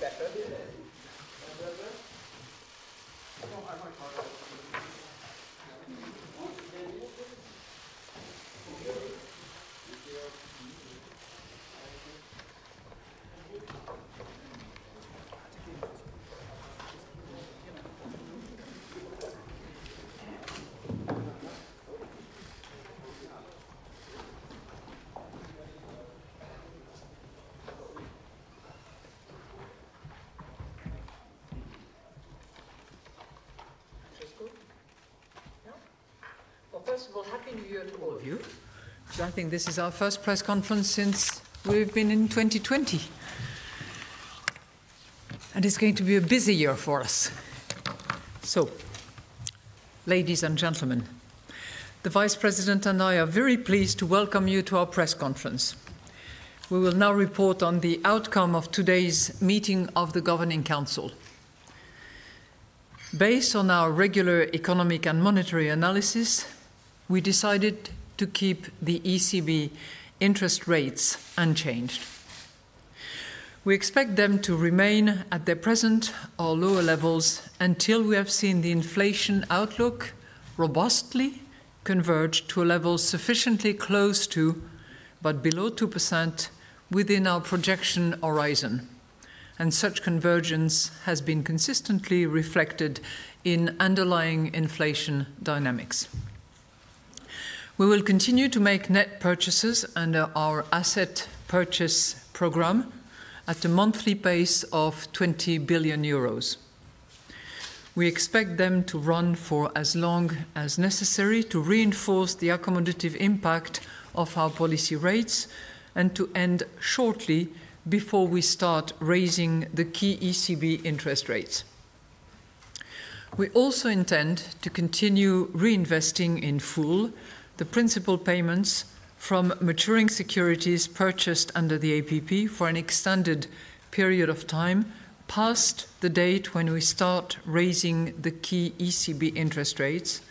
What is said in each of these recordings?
better. First of all, Happy New Year to all of you. I think this is our first press conference since we've been in 2020. And it's going to be a busy year for us. So, ladies and gentlemen, the Vice President and I are very pleased to welcome you to our press conference. We will now report on the outcome of today's meeting of the Governing Council. Based on our regular economic and monetary analysis, we decided to keep the ECB interest rates unchanged. We expect them to remain at their present or lower levels until we have seen the inflation outlook robustly converge to a level sufficiently close to, but below 2% within our projection horizon. And such convergence has been consistently reflected in underlying inflation dynamics. We will continue to make net purchases under our asset purchase program at a monthly pace of 20 billion euros. We expect them to run for as long as necessary to reinforce the accommodative impact of our policy rates and to end shortly before we start raising the key ECB interest rates. We also intend to continue reinvesting in full the principal payments from maturing securities purchased under the APP for an extended period of time past the date when we start raising the key ECB interest rates,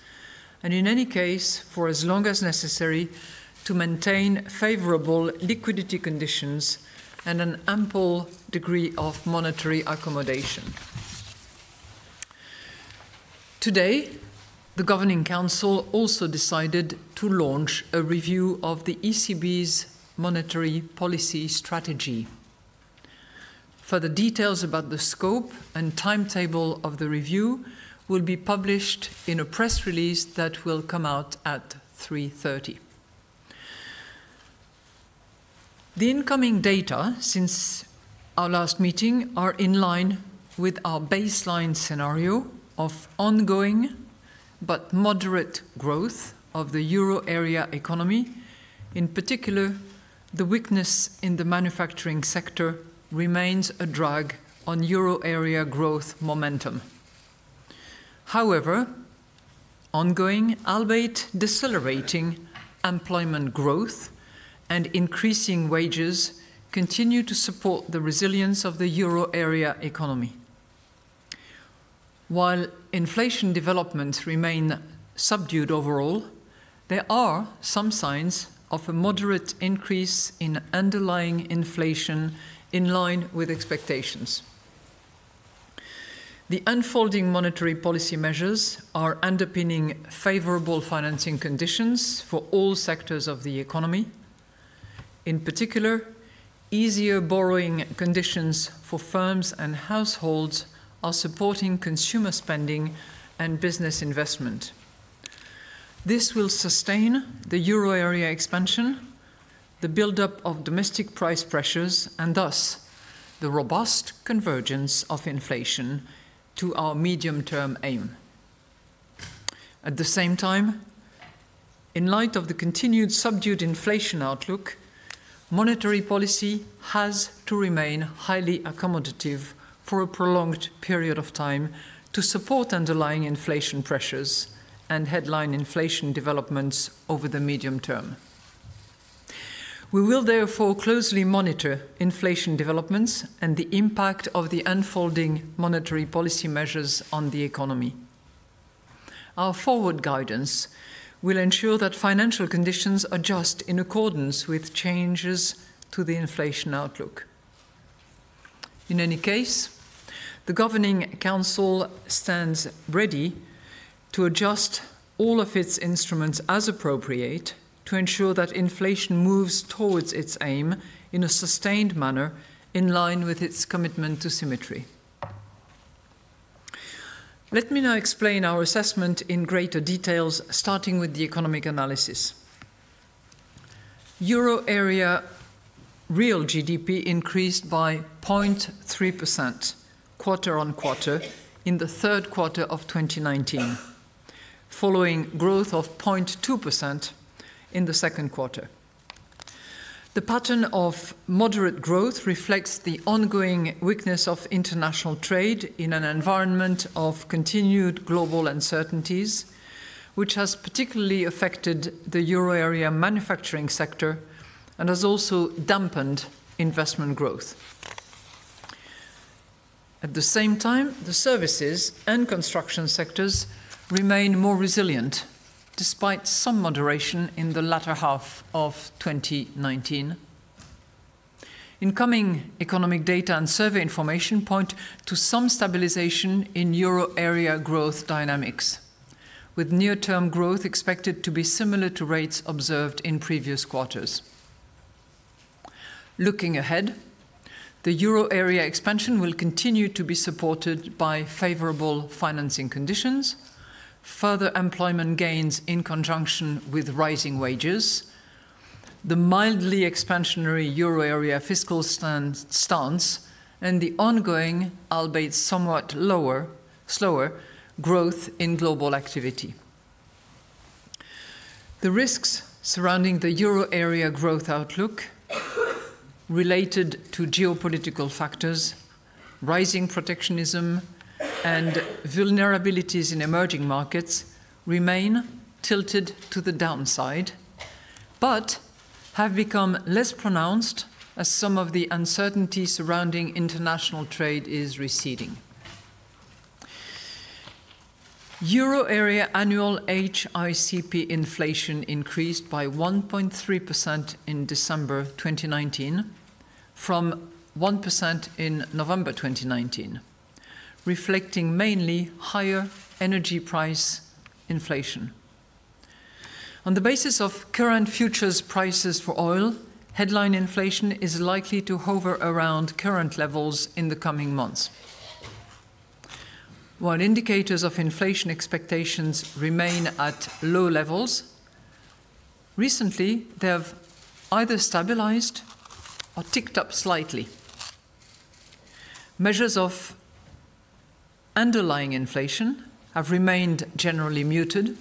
and in any case, for as long as necessary, to maintain favorable liquidity conditions and an ample degree of monetary accommodation. Today, the Governing Council also decided to launch a review of the ECB's monetary policy strategy. Further details about the scope and timetable of the review will be published in a press release that will come out at 3:30. The incoming data since our last meeting are in line with our baseline scenario of ongoing but moderate growth of the euro area economy, in particular, the weakness in the manufacturing sector remains a drag on euro area growth momentum. However, ongoing, albeit decelerating, employment growth and increasing wages continue to support the resilience of the euro area economy. While inflation developments remain subdued overall, there are some signs of a moderate increase in underlying inflation in line with expectations. The unfolding monetary policy measures are underpinning favorable financing conditions for all sectors of the economy. In particular, easier borrowing conditions for firms and households are supporting consumer spending and business investment. This will sustain the euro area expansion, the build-up of domestic price pressures, and thus the robust convergence of inflation to our medium-term aim. At the same time, in light of the continued subdued inflation outlook, monetary policy has to remain highly accommodative for a prolonged period of time to support underlying inflation pressures and headline inflation developments over the medium term. We will therefore closely monitor inflation developments and the impact of the unfolding monetary policy measures on the economy. Our forward guidance will ensure that financial conditions adjust in accordance with changes to the inflation outlook. In any case, the Governing Council stands ready to adjust all of its instruments as appropriate to ensure that inflation moves towards its aim in a sustained manner in line with its commitment to symmetry. Let me now explain our assessment in greater details, starting with the economic analysis. Euro area real GDP increased by 0.3% quarter on quarter in the third quarter of 2019, following growth of 0.2% in the second quarter. The pattern of moderate growth reflects the ongoing weakness of international trade in an environment of continued global uncertainties, which has particularly affected the euro area manufacturing sector and has also dampened investment growth. At the same time, the services and construction sectors remain more resilient despite some moderation in the latter half of 2019. Incoming economic data and survey information point to some stabilization in euro area growth dynamics, with near term growth expected to be similar to rates observed in previous quarters. Looking ahead, the euro area expansion will continue to be supported by favorable financing conditions further employment gains in conjunction with rising wages, the mildly expansionary euro area fiscal stance, and the ongoing, albeit somewhat lower, slower, growth in global activity. The risks surrounding the euro area growth outlook related to geopolitical factors, rising protectionism, and vulnerabilities in emerging markets remain tilted to the downside, but have become less pronounced as some of the uncertainty surrounding international trade is receding. Euro area annual HICP inflation increased by 1.3% in December 2019 from 1% in November 2019 reflecting mainly higher energy price inflation. On the basis of current futures prices for oil, headline inflation is likely to hover around current levels in the coming months. While indicators of inflation expectations remain at low levels, recently they have either stabilized or ticked up slightly. Measures of underlying inflation have remained generally muted,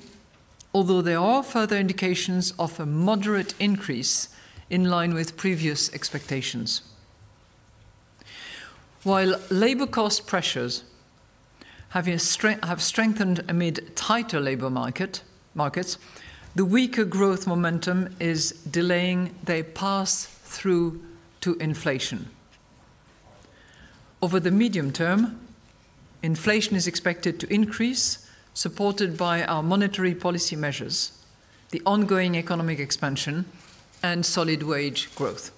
although there are further indications of a moderate increase in line with previous expectations. While labour cost pressures have, have strengthened amid tighter labour market, markets, the weaker growth momentum is delaying their pass through to inflation. Over the medium term, inflation is expected to increase, supported by our monetary policy measures, the ongoing economic expansion, and solid wage growth.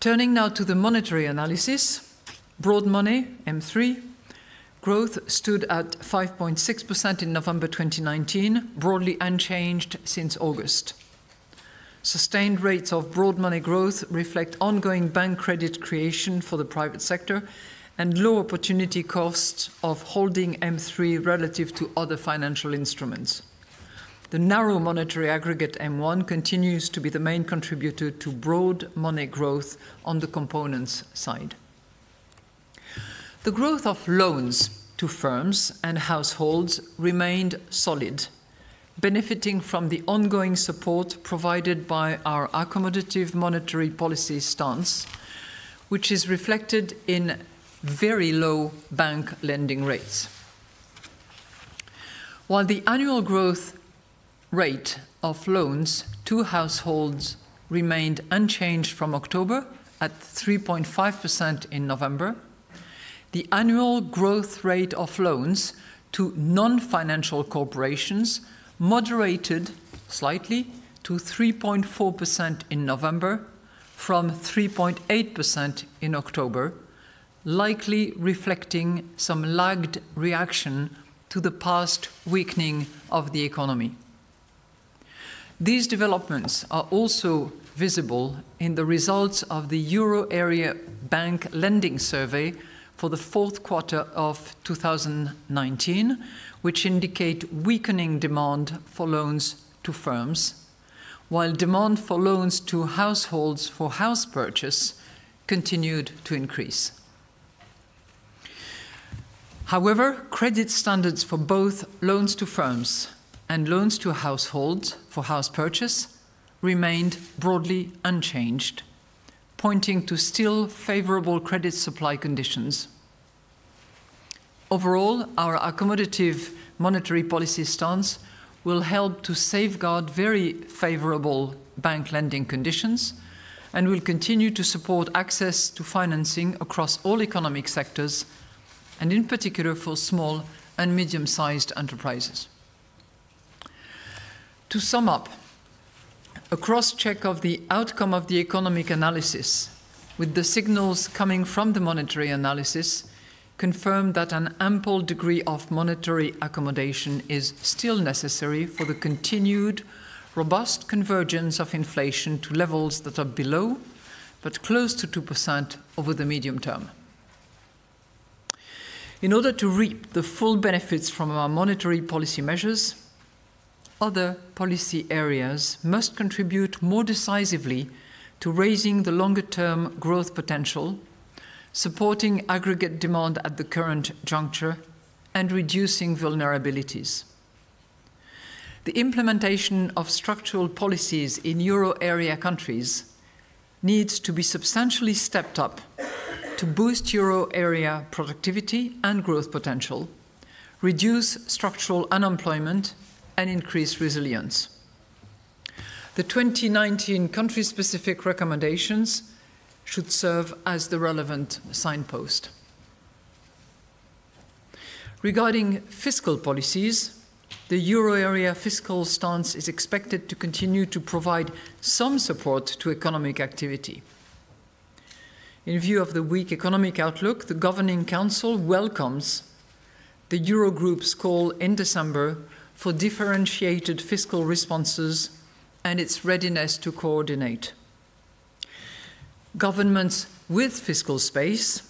Turning now to the monetary analysis, broad money, M3, growth stood at 5.6% in November 2019, broadly unchanged since August. Sustained rates of broad money growth reflect ongoing bank credit creation for the private sector and low opportunity cost of holding M3 relative to other financial instruments. The narrow monetary aggregate M1 continues to be the main contributor to broad money growth on the components side. The growth of loans to firms and households remained solid, benefiting from the ongoing support provided by our accommodative monetary policy stance, which is reflected in very low bank lending rates. While the annual growth rate of loans to households remained unchanged from October at 3.5% in November, the annual growth rate of loans to non financial corporations moderated slightly to 3.4% in November from 3.8% in October likely reflecting some lagged reaction to the past weakening of the economy. These developments are also visible in the results of the Euro area bank lending survey for the fourth quarter of 2019, which indicate weakening demand for loans to firms, while demand for loans to households for house purchase continued to increase. However, credit standards for both loans to firms and loans to households for house purchase remained broadly unchanged, pointing to still favorable credit supply conditions. Overall, our accommodative monetary policy stance will help to safeguard very favorable bank lending conditions and will continue to support access to financing across all economic sectors and in particular for small and medium-sized enterprises. To sum up, a cross-check of the outcome of the economic analysis with the signals coming from the monetary analysis confirmed that an ample degree of monetary accommodation is still necessary for the continued robust convergence of inflation to levels that are below but close to 2% over the medium term. In order to reap the full benefits from our monetary policy measures, other policy areas must contribute more decisively to raising the longer term growth potential, supporting aggregate demand at the current juncture, and reducing vulnerabilities. The implementation of structural policies in euro area countries needs to be substantially stepped up to boost euro area productivity and growth potential, reduce structural unemployment, and increase resilience. The 2019 country specific recommendations should serve as the relevant signpost. Regarding fiscal policies, the euro area fiscal stance is expected to continue to provide some support to economic activity. In view of the weak economic outlook, the Governing Council welcomes the Eurogroup's call in December for differentiated fiscal responses and its readiness to coordinate. Governments with fiscal space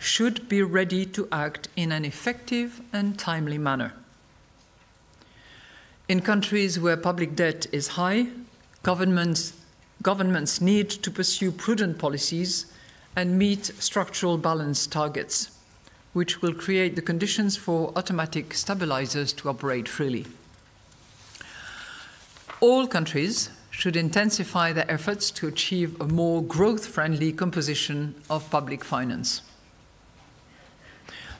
should be ready to act in an effective and timely manner. In countries where public debt is high, governments, governments need to pursue prudent policies and meet structural balance targets, which will create the conditions for automatic stabilizers to operate freely. All countries should intensify their efforts to achieve a more growth friendly composition of public finance.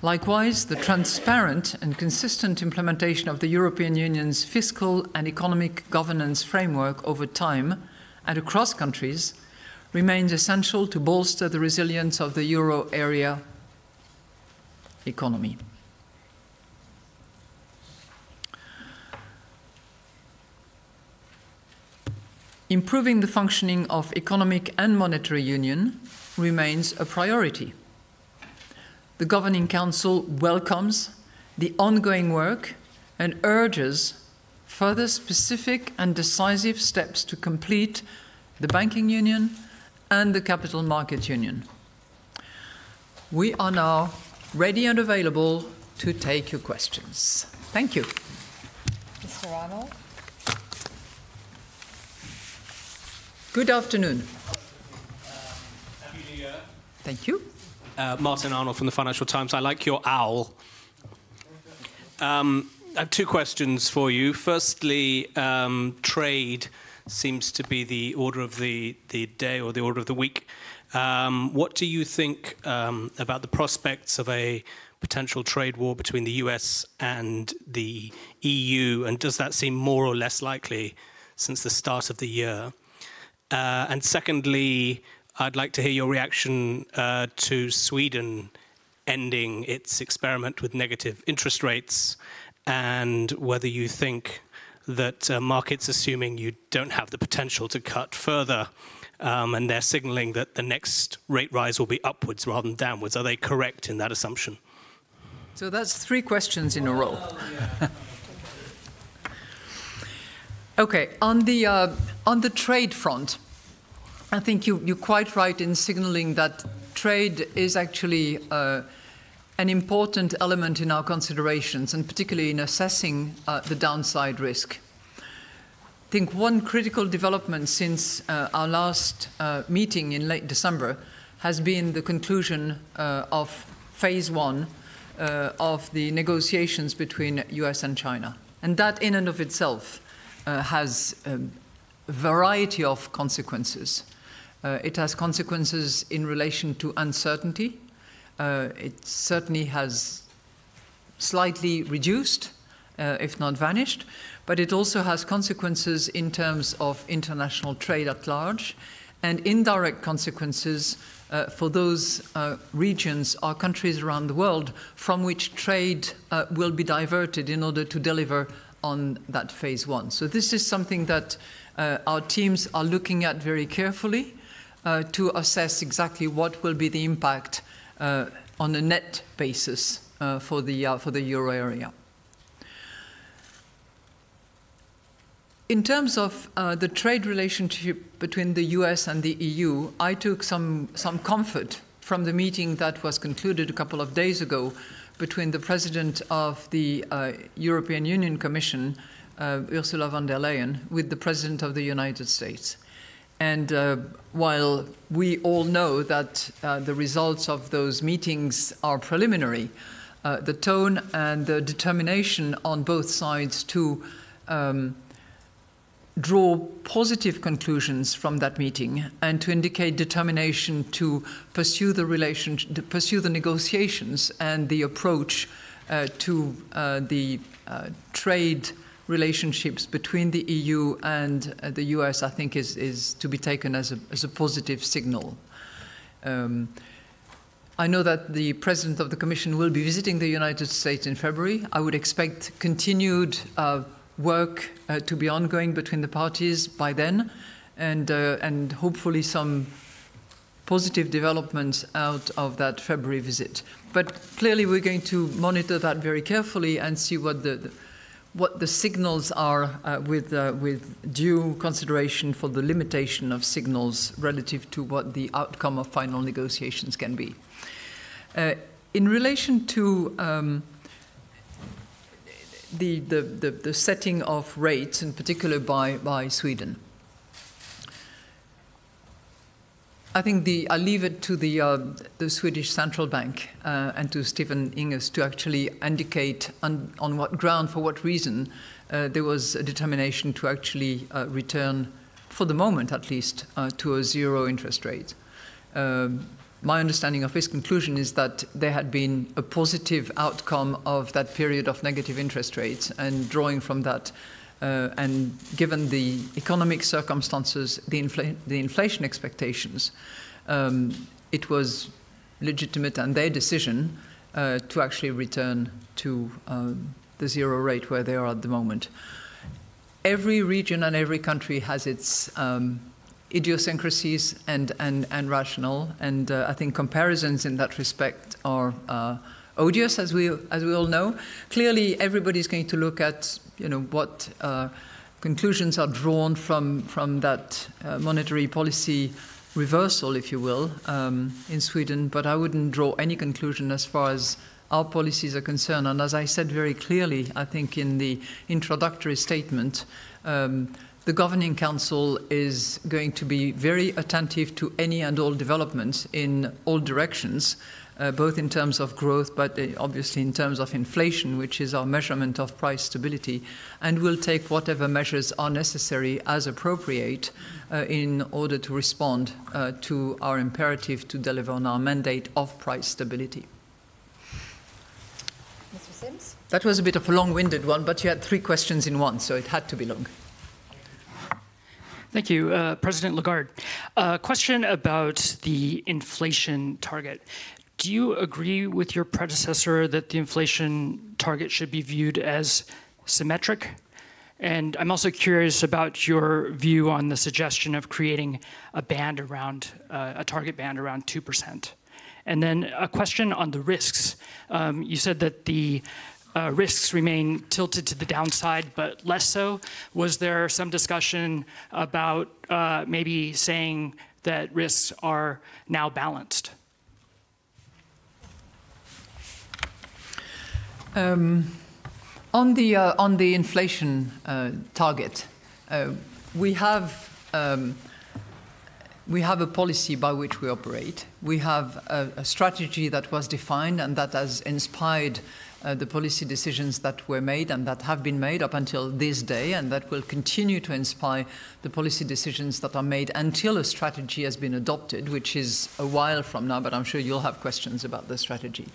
Likewise, the transparent and consistent implementation of the European Union's fiscal and economic governance framework over time and across countries remains essential to bolster the resilience of the euro area economy. Improving the functioning of economic and monetary union remains a priority. The Governing Council welcomes the ongoing work and urges further specific and decisive steps to complete the banking union and the Capital Market Union. We are now ready and available to take your questions. Thank you. Mr. Arnold. Good afternoon. Happy New Year. Thank you. Uh, Martin Arnold from the Financial Times. I like your owl. Um, I have two questions for you. Firstly, um, trade seems to be the order of the, the day or the order of the week. Um, what do you think um, about the prospects of a potential trade war between the US and the EU? And does that seem more or less likely since the start of the year? Uh, and secondly, I'd like to hear your reaction uh, to Sweden ending its experiment with negative interest rates and whether you think that uh, markets, assuming you don't have the potential to cut further, um, and they're signaling that the next rate rise will be upwards rather than downwards. Are they correct in that assumption? So that's three questions in a row. okay, on the, uh, on the trade front, I think you, you're quite right in signaling that trade is actually uh, an important element in our considerations, and particularly in assessing uh, the downside risk. I think one critical development since uh, our last uh, meeting in late December has been the conclusion uh, of phase one uh, of the negotiations between US and China. And that, in and of itself, uh, has um, a variety of consequences. It has consequences in relation to uncertainty. Uh, it certainly has slightly reduced, uh, if not vanished, but it also has consequences in terms of international trade at large and indirect consequences uh, for those uh, regions or countries around the world from which trade uh, will be diverted in order to deliver on that phase one. So, this is something that uh, our teams are looking at very carefully uh, to assess exactly what will be the impact on a net basis for, the, for the euro area. In terms of uh, the trade relationship between the US and the EU, I took some, some comfort from the meeting that was concluded a couple of days ago between the president of the uh, European Union Commission, uh, Ursula von der Leyen, with the president of the United States. And uh, while we all know that uh, the results of those meetings are preliminary, uh, the tone and the determination on both sides to um, draw positive conclusions from that meeting and to indicate determination to pursue the relation, to pursue the negotiations and the approach uh, to uh, the uh, trade relationships between the EU and uh, the US, I think, is, is to be taken as a, as a positive signal. Um, I know that the President of the Commission will be visiting the United States in February. I would expect continued uh, work uh, to be ongoing between the parties by then, and, uh, and hopefully some positive developments out of that February visit. But clearly, we're going to monitor that very carefully and see what the, the what the signals are uh, with, uh, with due consideration for the limitation of signals relative to what the outcome of final negotiations can be. Uh, in relation to um, the, the, the, the, setting of rates, in particular by, by Sweden. I think the, I leave it to the, uh, the Swedish Central Bank uh, and to Stefan Ingves to actually indicate on, on what ground, for what reason, uh, there was a determination to actually uh, return, for the moment at least, uh, to a zero interest rate. Um, my understanding of his conclusion is that there had been a positive outcome of that period of negative interest rates, and drawing from that, uh, and given the economic circumstances, the, infl the inflation expectations, um, it was legitimate and their decision uh, to actually return to um, the zero rate where they are at the moment. Every region and every country has its um, idiosyncrasies and, and, and rational. And uh, I think comparisons in that respect are uh, odious, as we, as we all know. Clearly, everybody's going to look at you know, what uh, conclusions are drawn from, from that uh, monetary policy reversal, if you will, um, in Sweden. But I wouldn't draw any conclusion as far as our policies are concerned. And as I said very clearly, I think in the introductory statement, um, the Governing Council is going to be very attentive to any and all developments in all directions, uh, both in terms of growth, but uh, obviously in terms of inflation, which is our measurement of price stability, and will take whatever measures are necessary as appropriate uh, in order to respond uh, to our imperative to deliver on our mandate of price stability. Mr. Sims? That was a bit of a long winded one, but you had three questions in one, so it had to be long. Thank you, uh, President Lagarde. A uh, question about the inflation target. Do you agree with your predecessor that the inflation target should be viewed as symmetric? And I'm also curious about your view on the suggestion of creating a band around, uh, a target band around 2%. And then a question on the risks. Um, you said that the uh, risks remain tilted to the downside, but less so. Was there some discussion about uh, maybe saying that risks are now balanced? Um, on the uh, on the inflation uh, target, uh, we have um, we have a policy by which we operate. We have a, a strategy that was defined and that has inspired uh, the policy decisions that were made and that have been made up until this day, and that will continue to inspire the policy decisions that are made until a strategy has been adopted, which is a while from now. But I'm sure you'll have questions about the strategy.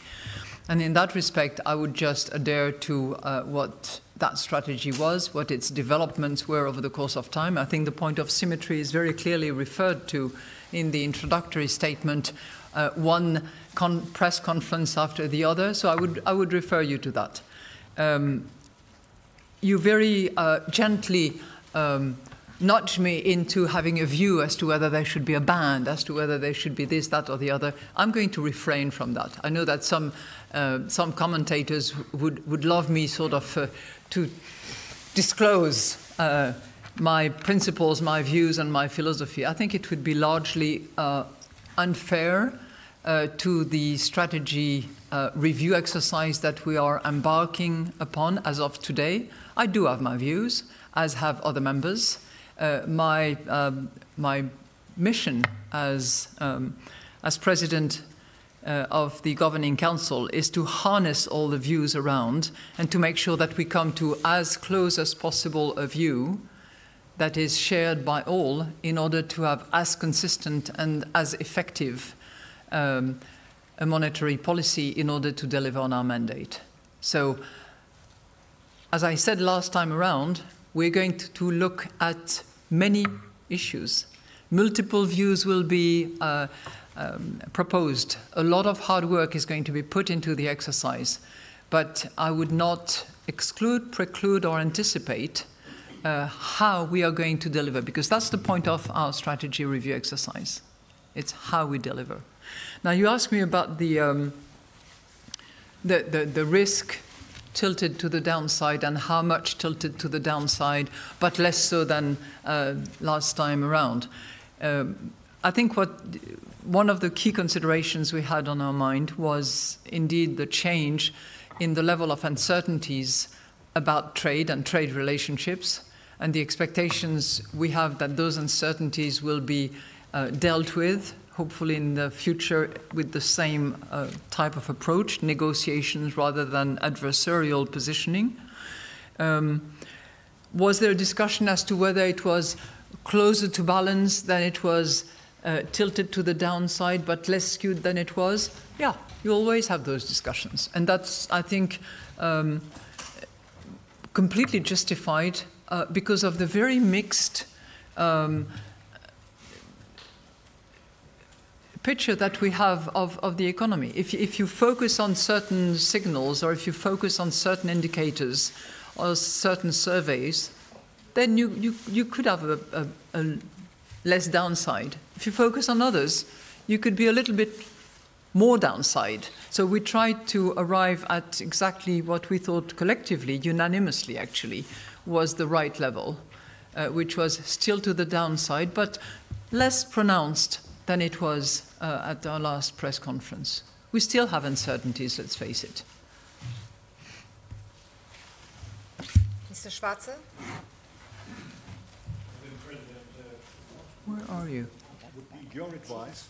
And in that respect, I would just adhere to uh, what that strategy was, what its developments were over the course of time. I think the point of symmetry is very clearly referred to in the introductory statement, uh, one con press conference after the other. So I would, I would refer you to that. Um, you very uh, gently um, nudge me into having a view as to whether there should be a band, as to whether there should be this, that, or the other. I'm going to refrain from that. I know that some uh, some commentators would, would love me sort of uh, to disclose uh, my principles, my views, and my philosophy. I think it would be largely uh, unfair uh, to the strategy uh, review exercise that we are embarking upon as of today. I do have my views, as have other members. My, um, my mission as, um, as president uh, of the Governing Council is to harness all the views around and to make sure that we come to as close as possible a view that is shared by all in order to have as consistent and as effective um, a monetary policy in order to deliver on our mandate. So, as I said last time around, we're going to, look at many issues. Multiple views will be uh, um, proposed. A lot of hard work is going to be put into the exercise, but I would not exclude, preclude, or anticipate uh, how we are going to deliver, because that's the point of our strategy review exercise. It's how we deliver. Now, you asked me about the, um, the, the, the risk tilted to the downside and how much tilted to the downside, but less so than uh, last time around. Um, I think what one of the key considerations we had on our mind was indeed the change in the level of uncertainties about trade and trade relationships, and the expectations we have that those uncertainties will be uh, dealt with, hopefully in the future, with the same uh, type of approach, negotiations rather than adversarial positioning. Um, was there a discussion as to whether it was closer to balance than it was uh, tilted to the downside but less skewed than it was, yeah, you always have those discussions. And that's, I think, um, completely justified uh, because of the very mixed um, picture that we have of, of the economy. If, if you focus on certain signals or if you focus on certain indicators or certain surveys, then you, you, you could have a, a, a less downside. If you focus on others, you could be a little bit more downside. So we tried to arrive at exactly what we thought collectively, unanimously actually, was the right level, uh, which was still to the downside, but less pronounced than it was uh, at our last press conference. We still have uncertainties, let's face it. Mr. Schwarze? Where are you? Would be your advice,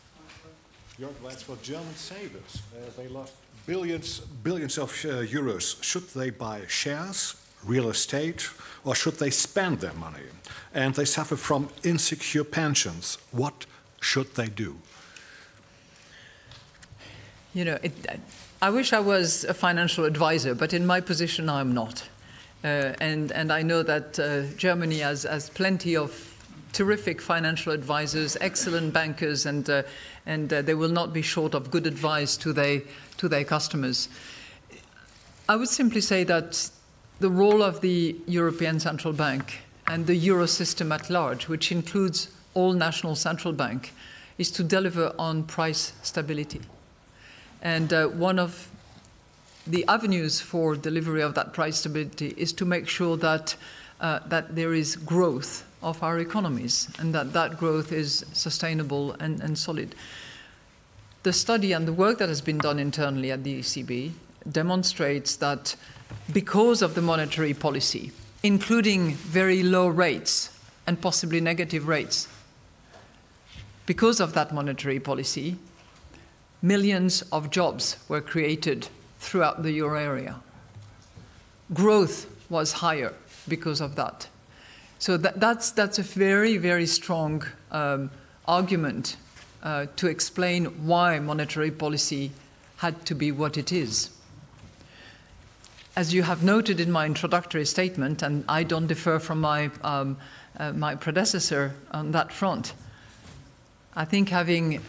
your advice for German savers. Uh, they lost billions, billions of uh, euros. Should they buy shares, real estate, or should they spend their money? And they suffer from insecure pensions. What should they do? You know, it, I wish I was a financial advisor, but in my position, I'm not. Uh, and, and I know that uh, Germany has, has plenty of terrific financial advisors, excellent bankers, and, uh, and uh, they will not be short of good advice to their, to their customers. I would simply say that the role of the European Central Bank and the euro system at large, which includes all national central bank, is to deliver on price stability. And uh, one of the avenues for delivery of that price stability is to make sure that, uh, that there is growth of our economies and that that growth is sustainable and, and solid. The study and the work that has been done internally at the ECB demonstrates that because of the monetary policy, including very low rates and possibly negative rates, because of that monetary policy, millions of jobs were created throughout the euro area. Growth was higher because of that. So that, that's, that's a very, very strong um, argument uh, to explain why monetary policy had to be what it is. As you have noted in my introductory statement, and I don't differ from my, um, uh, my predecessor on that front, I think having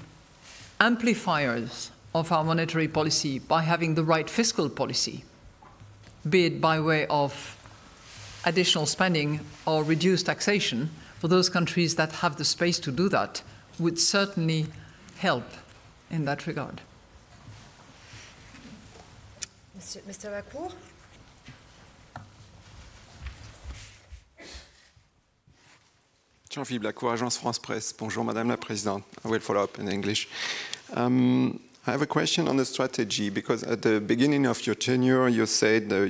amplifiers of our monetary policy by having the right fiscal policy, be it by way of additional spending or reduced taxation, for those countries that have the space to do that, would certainly help in that regard. Mr. Lacour Jean-Philippe Lacour, Agence France Presse. Bonjour, Madame la Présidente. I will follow up in English. Um, I have a question on the strategy because at the beginning of your tenure, you said, uh,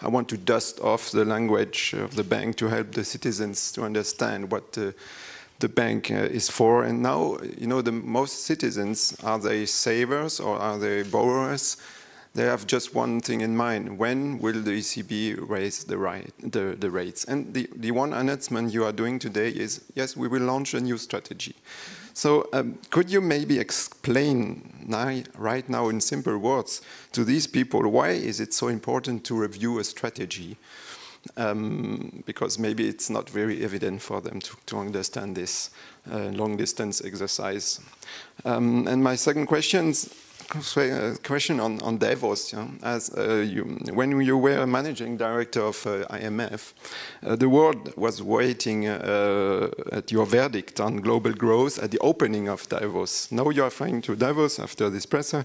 I want to dust off the language of the bank to help the citizens to understand what uh, the bank uh, is for. And now, you know, the most citizens, are they savers or are they borrowers? They have just one thing in mind. When will the ECB raise the, right, the, the rates? And the, the one announcement you are doing today is, yes, we will launch a new strategy. So um, could you maybe explain now, right now in simple words to these people why is it so important to review a strategy? Um, because maybe it's not very evident for them to, to understand this uh, long distance exercise. Um, and my second question question on, on Davos. Yeah? As uh, you, when you were managing director of uh, IMF, uh, the world was waiting uh, at your verdict on global growth at the opening of Davos. Now you are flying to Davos after this presser,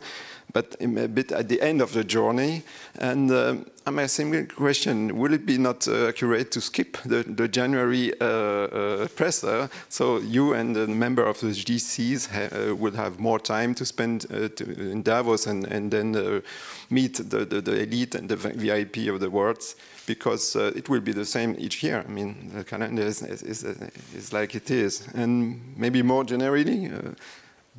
but a bit at the end of the journey. And uh, my single question, will it be not uh, accurate to skip the, the January uh, uh, presser so you and the member of the GCs ha uh, will have more time to spend uh, to, in Davos and, and then meet the, the, the, elite and the VIP of the world because it will be the same each year. I mean, the calendar is, is, is, is like it is. And maybe more generally,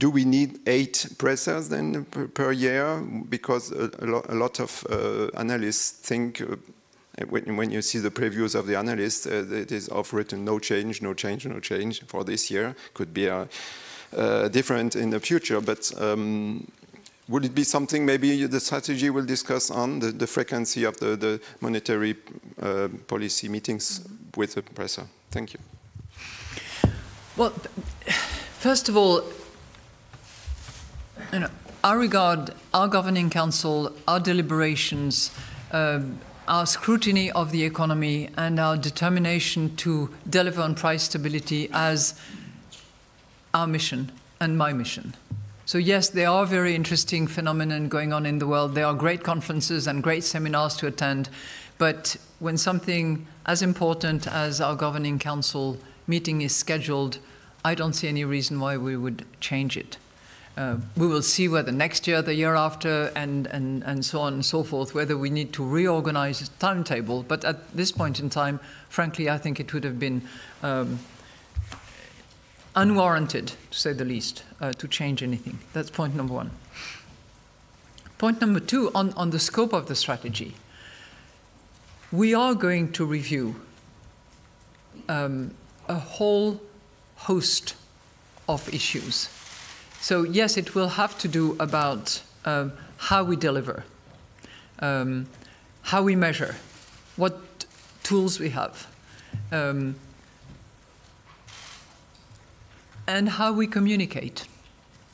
do we need eight pressers then per, per year? Because a, a, lo a lot of uh, analysts think, uh, when, when, you see the previews of the analysts, uh, it is offered no change, no change, no change for this year. Could be uh, uh, different in the future, but um, would it be something maybe the strategy will discuss on the, the frequency of the, the monetary uh, policy meetings with the presser? Thank you. Well, first of all, you know, our regard, our governing council, our deliberations, uh, our scrutiny of the economy, and our determination to deliver on price stability as our mission and my mission. So yes, there are very interesting phenomena going on in the world. There are great conferences and great seminars to attend. But when something as important as our governing council meeting is scheduled, I don't see any reason why we would change it. Uh, we will see whether next year, the year after, and, and, and so on and so forth, whether we need to reorganize the timetable. But at this point in time, frankly, I think it would have been um, unwarranted, to say the least, uh, to change anything. That's point number one. Point number two, on, on the scope of the strategy. We are going to review um, a whole host of issues so yes, it will have to do about um, how we deliver, um, how we measure, what tools we have, um, and how we communicate.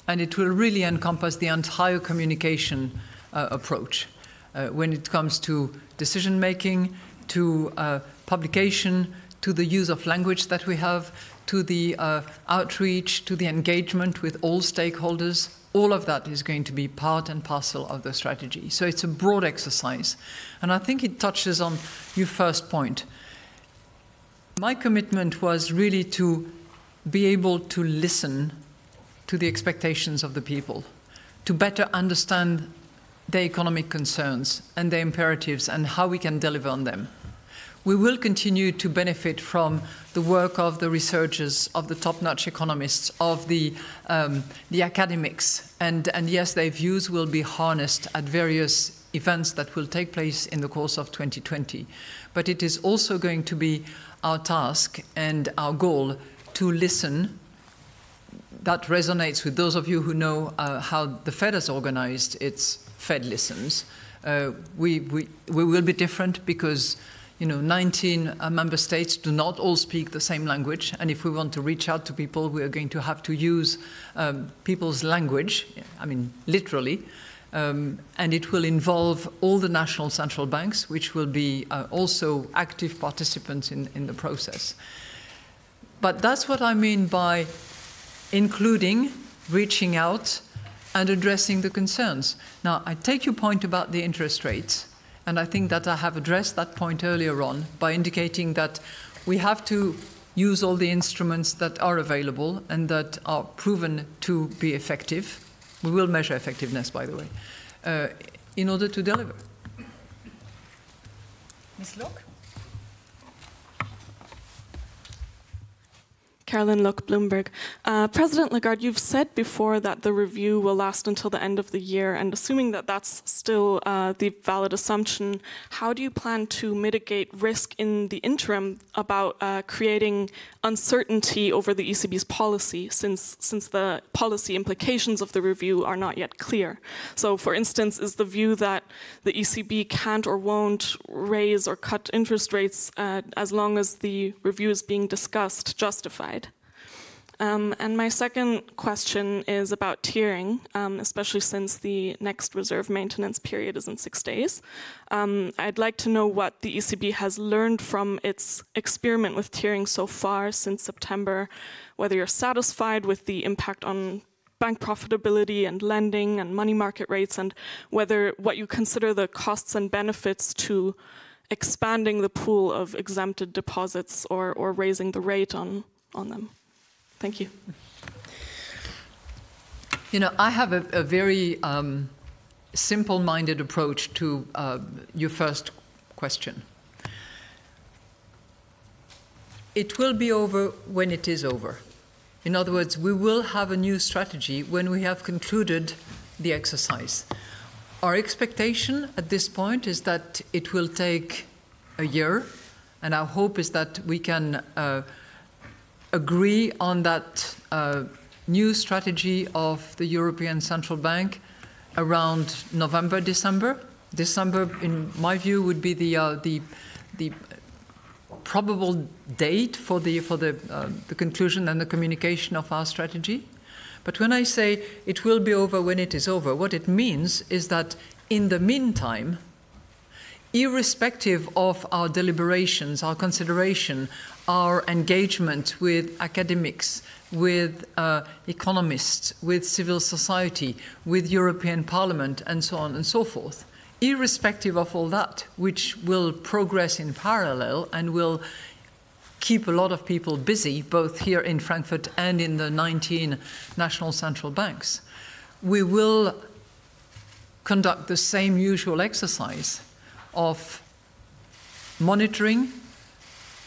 And it will really encompass the entire communication uh, approach uh, when it comes to decision making, to uh, publication, to the use of language that we have, to the uh, outreach, to the engagement with all stakeholders. All of that is going to be part and parcel of the strategy. So it's a broad exercise. And I think it touches on your first point. My commitment was really to be able to listen to the expectations of the people, to better understand their economic concerns and their imperatives and how we can deliver on them. We will continue to benefit from the work of the researchers, of the top-notch economists, of the, um, the academics, and, and yes, their views will be harnessed at various events that will take place in the course of 2020. But it is also going to be our task and our goal to listen that resonates with those of you who know uh, how the Fed has organized its Fed listens. Uh, we, we, we will be different because you know, 19 uh, member states do not all speak the same language, and if we want to reach out to people, we are going to have to use um, people's language, I mean, literally, um, and it will involve all the national central banks, which will be uh, also active participants in, in the process. But that's what I mean by including, reaching out, and addressing the concerns. Now, I take your point about the interest rates. And I think that I have addressed that point earlier on by indicating that we have to use all the instruments that are available and that are proven to be effective. We will measure effectiveness, by the way, uh, in order to deliver. Ms. Locke? Carolynn Look, Bloomberg. Uh, President Lagarde, you've said before that the review will last until the end of the year, and assuming that that's still uh, the valid assumption, how do you plan to mitigate risk in the interim about uh, creating uncertainty over the ECB's policy, since, since the policy implications of the review are not yet clear? So, for instance, is the view that the ECB can't or won't raise or cut interest rates uh, as long as the review is being discussed justified? Um, and my second question is about tiering, um, especially since the next reserve maintenance period is in six days. Um, I'd like to know what the ECB has learned from its experiment with tiering so far since September, whether you're satisfied with the impact on bank profitability and lending and money market rates, and whether what you consider the costs and benefits to expanding the pool of exempted deposits or, or raising the rate on, on them. Thank you. You know, I have a, a very um, simple minded approach to uh, your first question. It will be over when it is over. In other words, we will have a new strategy when we have concluded the exercise. Our expectation at this point is that it will take a year, and our hope is that we can. Uh, agree on that uh, new strategy of the European Central Bank around November, December. December, in my view, would be the uh, the the probable date for the for the uh, the conclusion and the communication of our strategy. But when I say it will be over when it is over, what it means is that in the meantime, irrespective of our deliberations, our consideration our engagement with academics, with uh, economists, with civil society, with European Parliament, and so on and so forth. Irrespective of all that, which will progress in parallel and will keep a lot of people busy, both here in Frankfurt and in the 19 national central banks, we will conduct the same usual exercise of monitoring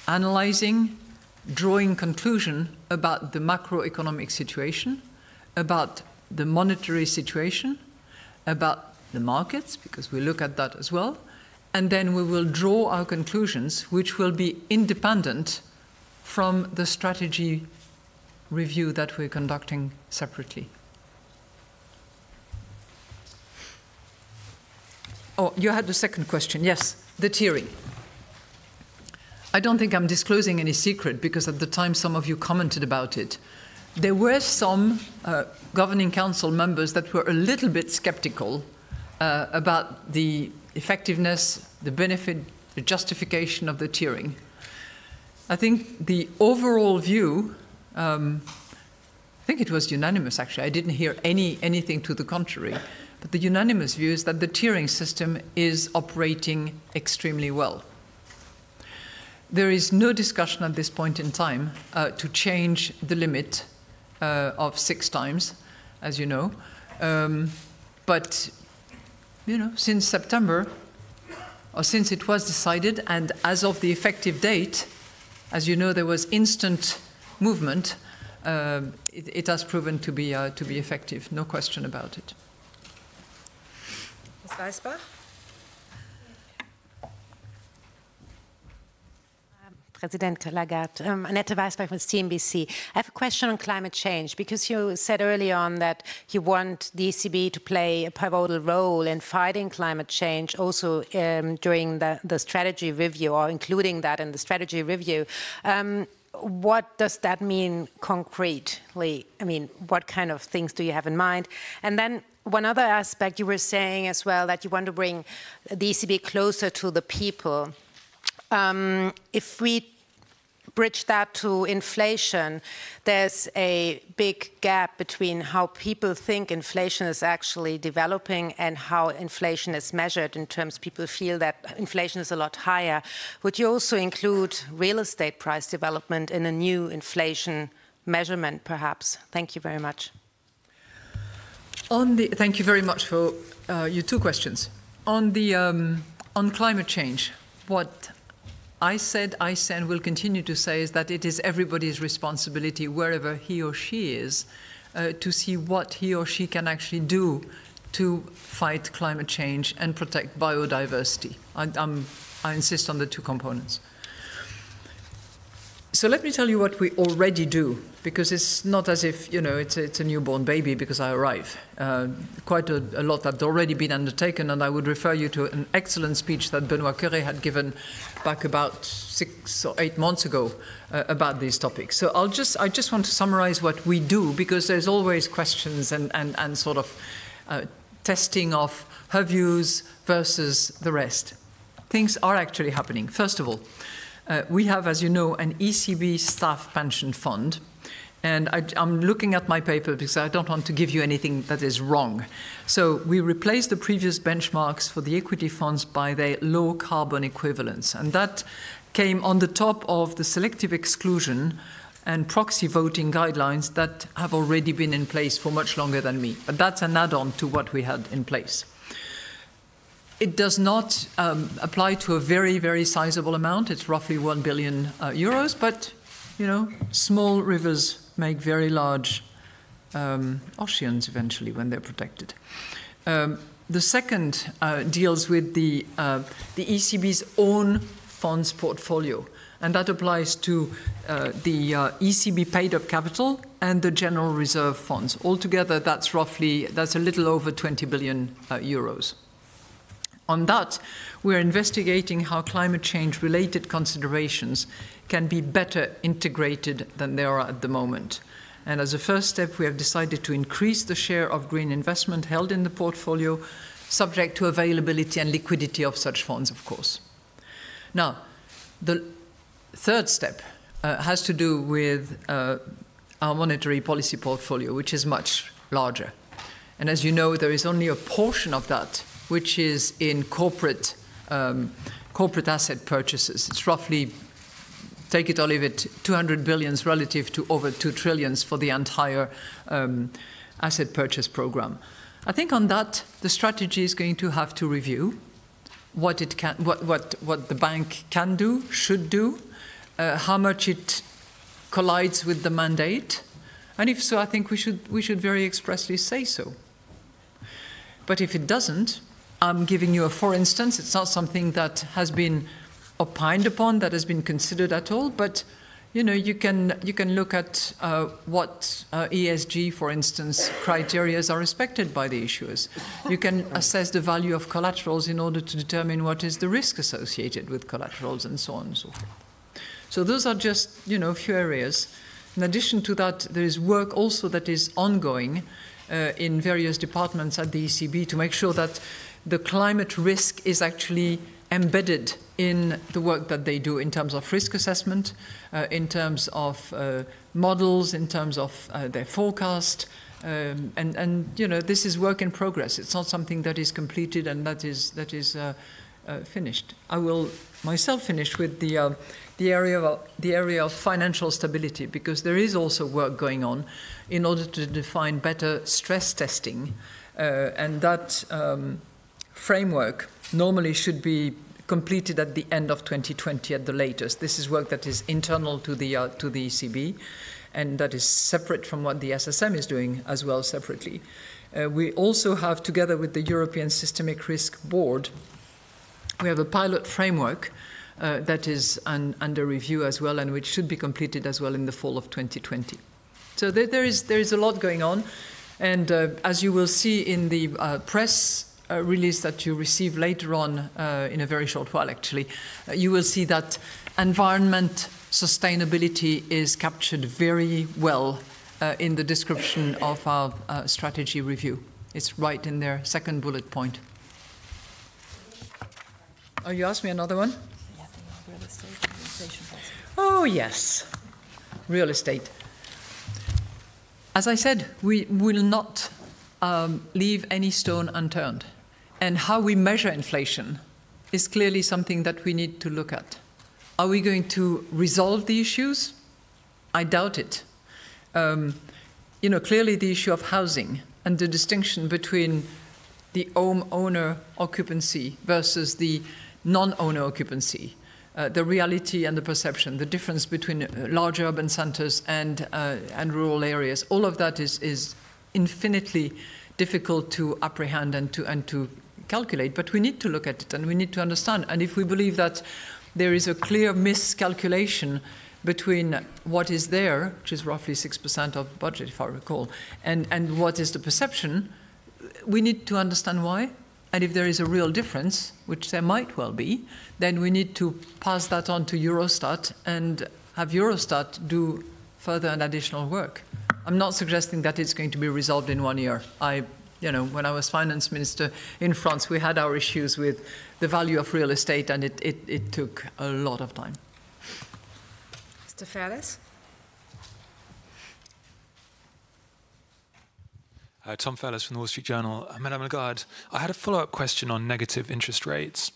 analyzing, drawing conclusion about the macroeconomic situation, about the monetary situation, about the markets, because we look at that as well, and then we will draw our conclusions, which will be independent from the strategy review that we're conducting separately. Oh, you had the second question. Yes, the tiering. I don't think I'm disclosing any secret because at the time some of you commented about it. There were some uh, governing council members that were a little bit skeptical uh, about the effectiveness, the benefit the justification of the tiering. I think the overall view, um, I think it was unanimous actually, I didn't hear any, anything to the contrary, but the unanimous view is that the tiering system is operating extremely well. There is no discussion at this point in time uh, to change the limit uh, of six times, as you know. Um, but, you know, since September, or since it was decided, and as of the effective date, as you know, there was instant movement. Uh, it, it, has proven to be, uh, to be effective, no question about it. Ms. Weisbach? President Lagarde. Um, Annette Weisbach with CNBC. I have a question on climate change because you said earlier on that you want the ECB to play a pivotal role in fighting climate change also um, during the, the, strategy review or including that in the strategy review. Um, what does that mean concretely? I mean, what kind of things do you have in mind? And then one other aspect you were saying as well that you want to bring the ECB closer to the people. Um, if we bridge that to inflation, there's a big gap between how people think inflation is actually developing and how inflation is measured in terms people feel that inflation is a lot higher. Would you also include real estate price development in a new inflation measurement, perhaps? Thank you very much. On the, thank you very much for uh, your two questions. On the um, on climate change, what I said, I say, and will continue to say is that it is everybody's responsibility, wherever he or she is, uh, to see what he or she can actually do to fight climate change and protect biodiversity. I, I insist on the two components. So let me tell you what we already do, because it's not as if, you know, it's a, it's a newborn baby because I arrive. Uh, quite a, a, lot that's already been undertaken, and I would refer you to an excellent speech that Benoit Cœuré had given back about six or eight months ago uh, about these topics. So I'll just, I just want to summarize what we do, because there's always questions and, and, and sort of uh, testing of her views versus the rest. Things are actually happening. First of all, uh, we have, as you know, an ECB staff pension fund. And I, am looking at my paper because I don't want to give you anything that is wrong. So we replaced the previous benchmarks for the equity funds by their low carbon equivalents. And that came on the top of the selective exclusion and proxy voting guidelines that have already been in place for much longer than me. But that's an add on to what we had in place. It does not um, apply to a very, very sizable amount. It's roughly 1 billion uh, euros, but, you know, small rivers make very large um, oceans eventually when they're protected. Um, the second uh, deals with the, uh, the ECB's own funds portfolio, and that applies to uh, the uh, ECB paid up capital and the general reserve funds. Altogether, that's roughly, that's a little over 20 billion uh, euros. On that, we're investigating how climate change related considerations can be better integrated than they are at the moment. And as a first step, we have decided to increase the share of green investment held in the portfolio, subject to availability and liquidity of such funds, of course. Now, the third step uh, has to do with uh, our monetary policy portfolio, which is much larger. And as you know, there is only a portion of that which is in corporate, um, corporate asset purchases. It's roughly, take it or leave it, 200 billions relative to over 2 trillions for the entire um, asset purchase program. I think on that, the strategy is going to have to review what, it can, what, what, what the bank can do, should do, uh, how much it collides with the mandate, and if so, I think we should, we should very expressly say so. But if it doesn't, I'm giving you a for instance. It's not something that has been opined upon, that has been considered at all, but you know, you can you can look at uh, what uh, ESG, for instance, criteria are respected by the issuers. You can assess the value of collaterals in order to determine what is the risk associated with collaterals, and so on and so forth. So those are just you know a few areas. In addition to that, there is work also that is ongoing uh, in various departments at the ECB to make sure that the climate risk is actually embedded in the work that they do in terms of risk assessment, uh, in terms of uh, models, in terms of uh, their forecast. Um, and, and, you know, this is work in progress. It's not something that is completed and that is, that is uh, uh, finished. I will myself finish with the, uh, the, area of, the area of financial stability because there is also work going on in order to define better stress testing. and that um, framework normally should be completed at the end of 2020 at the latest. This is work that is internal to the, uh, to the ECB and that is separate from what the SSM is doing as well separately. Uh, we also have, together with the European Systemic Risk Board, we have a pilot framework uh, that is un, under review as well and which should be completed as well in the fall of 2020. So there, there, is, there is a lot going on. And uh, as you will see in the uh, press release that you receive later on uh, in a very short while, actually, uh, you will see that environment sustainability is captured very well uh, in the description of our uh, strategy review. It's right in their second bullet point. Oh, you asked me another one? Oh, yes. Real estate. As I said, we will not um, leave any stone unturned and how we measure inflation is clearly something that we need to look at. Are we going to resolve the issues? I doubt it. Um, you know, clearly the issue of housing and the distinction between the home owner occupancy versus the non owner occupancy, uh, the reality and the perception, the difference between uh, large urban centers and, uh, and rural areas, all of that is, is infinitely difficult to apprehend and to, and to calculate, but we need to look at it and we need to understand. And if we believe that there is a clear miscalculation between what is there, which is roughly 6% of budget, if I recall, and, and what is the perception, we need to understand why. And if there is a real difference, which there might well be, then we need to pass that on to Eurostat and have Eurostat do further and additional work. I'm not suggesting that it's going to be resolved in one year. I you know, when I was finance minister in France, we had our issues with the value of real estate, and it, it, it took a lot of time. Mr. Fairless? Uh, Tom Fairless from the Wall Street Journal. Madame Lagarde, I had a follow up question on negative interest rates.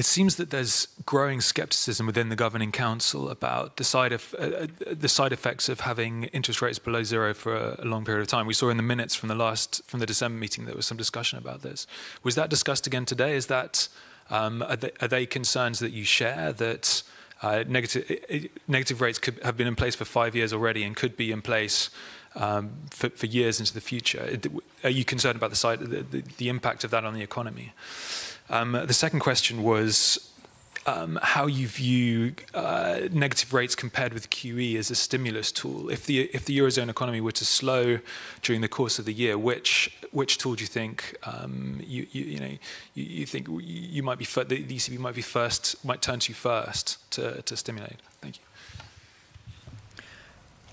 It seems that there's growing skepticism within the governing council about the side, of, uh, uh, the side effects of having interest rates below zero for a, a, long period of time. We saw in the minutes from the last from the December meeting there was some discussion about this. Was that discussed again today? Is that um, are, they, are, they, concerns that you share that uh, negative negative rates could have been in place for five years already and could be in place um, for, for, years into the future? Are you concerned about the side the, the, the impact of that on the economy? Um, the second question was um, how you view uh, negative rates compared with QE as a stimulus tool. If the if the eurozone economy were to slow during the course of the year, which which tool do you think um, you, you, you know you, you, think you might be the, ECB might be first might turn to first to to stimulate? Thank you.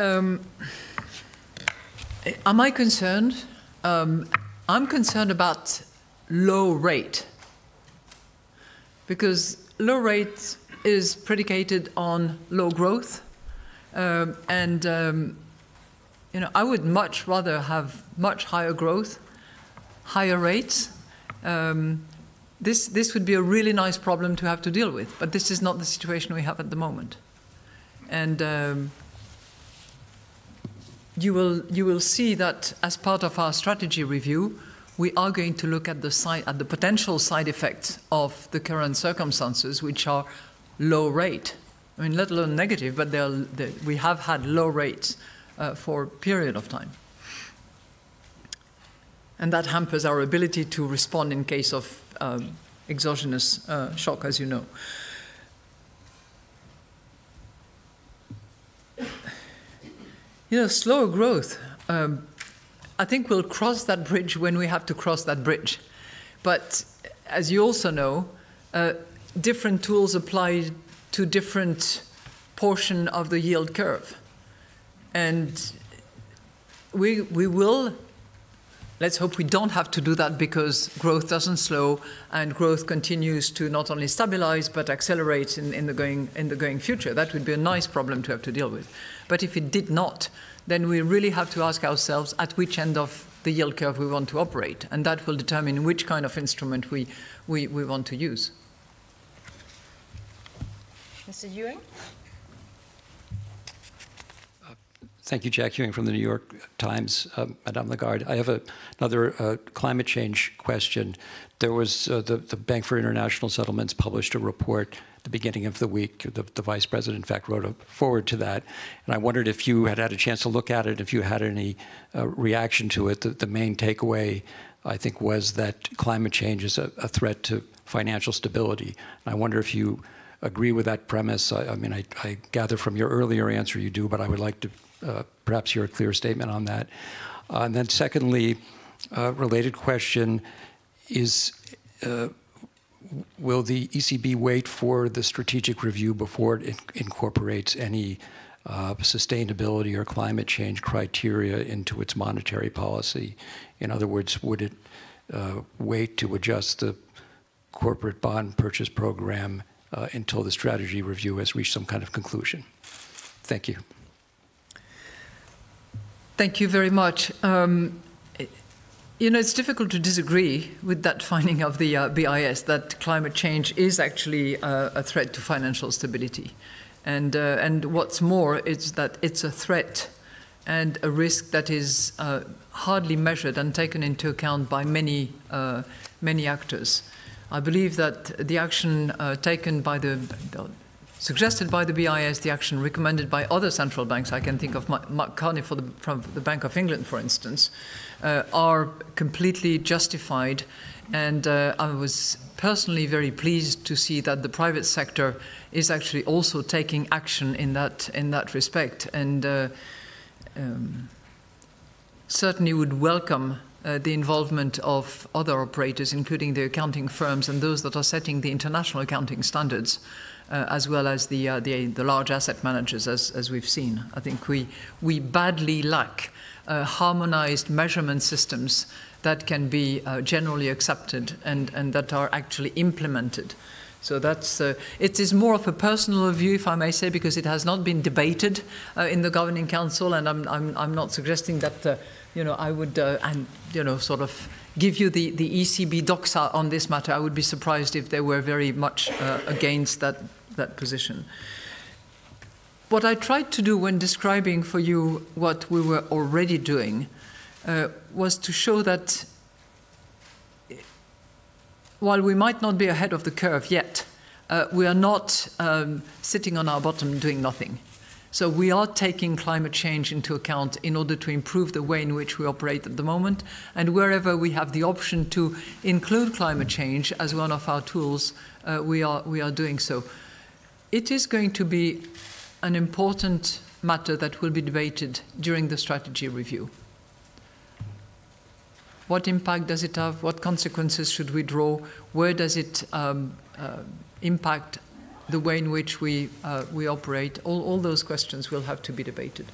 Um, am I concerned? Um, I'm concerned about low rate because low rate is predicated on low growth. Um, and um, you know, I would much rather have much higher growth, higher rates. Um, this, this would be a really nice problem to have to deal with, but this is not the situation we have at the moment. And um, you, will, you will see that as part of our strategy review, we are going to look at the, side, at the potential side effects of the current circumstances, which are low rate. I mean, let alone negative, but they're, they, we have had low rates uh, for a period of time. And that hampers our ability to respond in case of um, exogenous uh, shock, as you know. You know, slower growth. Um, I think we'll cross that bridge when we have to cross that bridge. But as you also know, uh, different tools apply to different portion of the yield curve. And we, we will let's hope we don't have to do that because growth doesn't slow and growth continues to not only stabilize but accelerate in, in, the, going, in the going future. That would be a nice problem to have to deal with. But if it did not, then we really have to ask ourselves at which end of the yield curve we want to operate, and that will determine which kind of instrument we, we, we want to use. Mr. Ewing? Thank you, Jack Ewing from the New York Times. Uh, Madame Lagarde, I have a, another uh, climate change question. There was uh, the, the Bank for International Settlements published a report at the beginning of the week. The, the, vice president, in fact, wrote a forward to that. And I wondered if you had had a chance to look at it, if you had any uh, reaction to it. The, the, main takeaway, I think, was that climate change is a, a threat to financial stability. And I wonder if you agree with that premise. I, I mean, I, I, gather from your earlier answer you do, but I would like to uh, perhaps hear a clear statement on that. Uh, and then, secondly, uh, related question is uh, will the ECB wait for the strategic review before it in incorporates any uh, sustainability or climate change criteria into its monetary policy? In other words, would it uh, wait to adjust the corporate bond purchase program uh, until the strategy review has reached some kind of conclusion? Thank you. Thank you very much. Um, you know, it's difficult to disagree with that finding of the uh, BIS that climate change is actually uh, a threat to financial stability. And, uh, and what's more, is that it's a threat and a risk that is uh, hardly measured and taken into account by many, uh, many actors. I believe that the action uh, taken by the suggested by the BIS, the action recommended by other central banks, I can think of Mark Carney the, from the Bank of England, for instance, are completely justified. And uh, I was personally very pleased to see that the private sector is actually also taking action in that, in that respect. And uh, um, certainly would welcome uh, the involvement of other operators, including the accounting firms and those that are setting the international accounting standards, uh, as well as the, uh, the, the, large asset managers, as, as we've seen. I think we, we badly lack uh, harmonized measurement systems that can be uh, generally accepted and, and that are actually implemented. So that's uh, it is more of a personal view, if I may say, because it has not been debated uh, in the governing council, and I'm, I'm, I'm not suggesting that uh, you know I would uh, and you know sort of give you the, the ECB doxa on this matter. I would be surprised if they were very much against that that position. What I tried to do when describing for you what we were already doing uh, was to show that while we might not be ahead of the curve yet, uh, we are not um, sitting on our bottom doing nothing. So we are taking climate change into account in order to improve the way in which we operate at the moment. And wherever we have the option to include climate change as one of our tools, uh, we, are, we are doing so. It is going to be an important matter that will be debated during the strategy review. What impact does it have? What consequences should we draw? Where does it um, uh, impact the way in which we, uh, we operate? All, all those questions will have to be debated.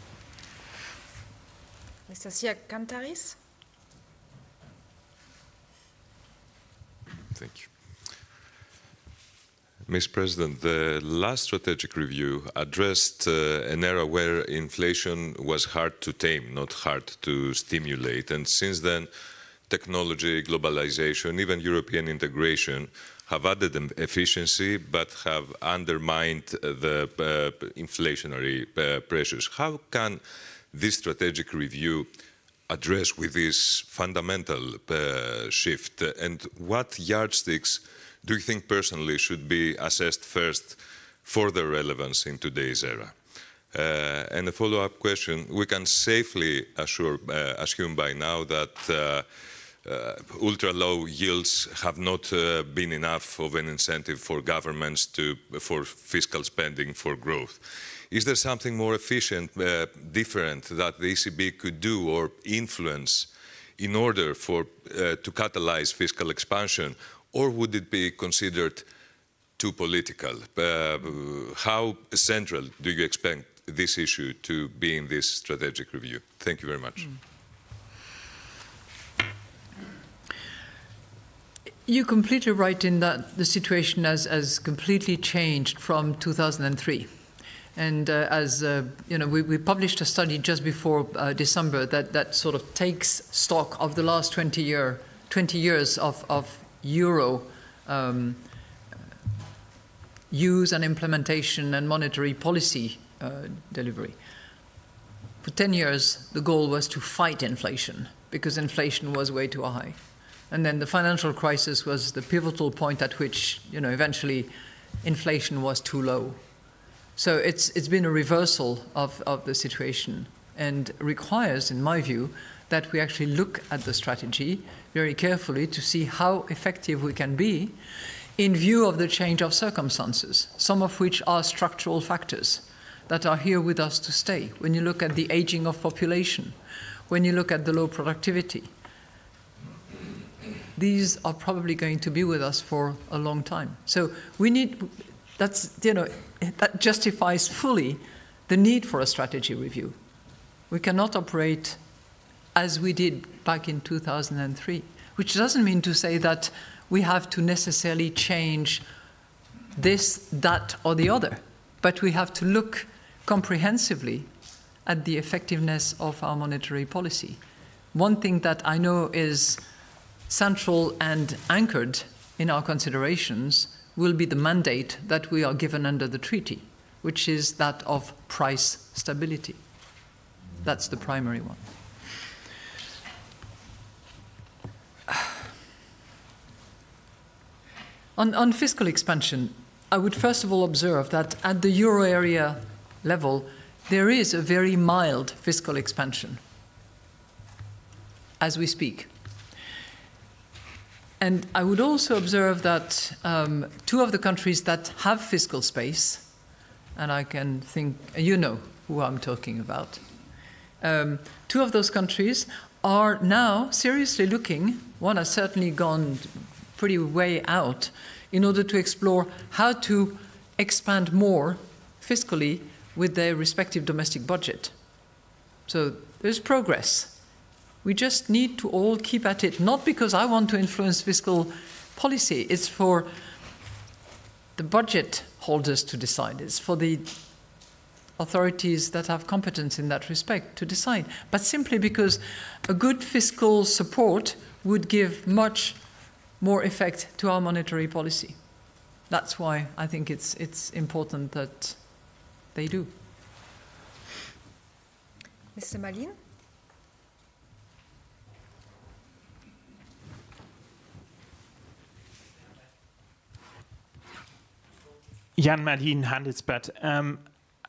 Mr. Kantaris. Thank you. Mr. President, the last strategic review addressed uh, an era where inflation was hard to tame, not hard to stimulate. And since then, technology, globalization, even European integration have added efficiency but have undermined the uh, inflationary uh, pressures. How can this strategic review address with this fundamental uh, shift and what yardsticks do you think personally should be assessed first for their relevance in today's era? Uh, and a follow-up question, we can safely assure, uh, assume by now that uh, uh ultra-low yields have not uh, been enough of an incentive for governments to, for fiscal spending for growth. Is there something more efficient, uh, different that the ECB could do or influence in order for, to catalyze fiscal expansion or would it be considered too political? Uh, how central do you expect this issue to be in this strategic review? Thank you very much. You're completely right in that the situation has, has completely changed from 2003. And uh, as uh, you know, we, we, published a study just before uh, December that, that sort of takes stock of the last 20, year, 20 years of, of euro um, use and implementation and monetary policy uh, delivery. For 10 years, the goal was to fight inflation because inflation was way too high. And then the financial crisis was the pivotal point at which, you know, eventually inflation was too low. So it's, it's been a reversal of, of the situation and requires, in my view, that we actually look at the strategy very carefully to see how effective we can be in view of the change of circumstances, some of which are structural factors that are here with us to stay. When you look at the aging of population, when you look at the low productivity, these are probably going to be with us for a long time. So we need, that's, you know, that justifies fully the need for a strategy review. We cannot operate as we did back in 2003, which doesn't mean to say that we have to necessarily change this, that, or the other, but we have to look comprehensively at the effectiveness of our monetary policy. One thing that I know is central and anchored in our considerations will be the mandate that we are given under the treaty, which is that of price stability. That's the primary one. On, on, fiscal expansion, I would first of all observe that at the euro area level, there is a very mild fiscal expansion as we speak. And I would also observe that um, two of the countries that have fiscal space, and I can think, you know who I'm talking about, um, two of those countries are now seriously looking, one has certainly gone pretty way out, in order to explore how to expand more fiscally with their respective domestic budget. So there's progress. We just need to all keep at it, not because I want to influence fiscal policy, it's for the budget holders to decide, it's for the authorities that have competence in that respect to decide, but simply because a good fiscal support would give much more effect to our monetary policy. That's why I think it's, it's important that they do. Mr. Mallien? Jan Mallien, Handelsblatt. Um,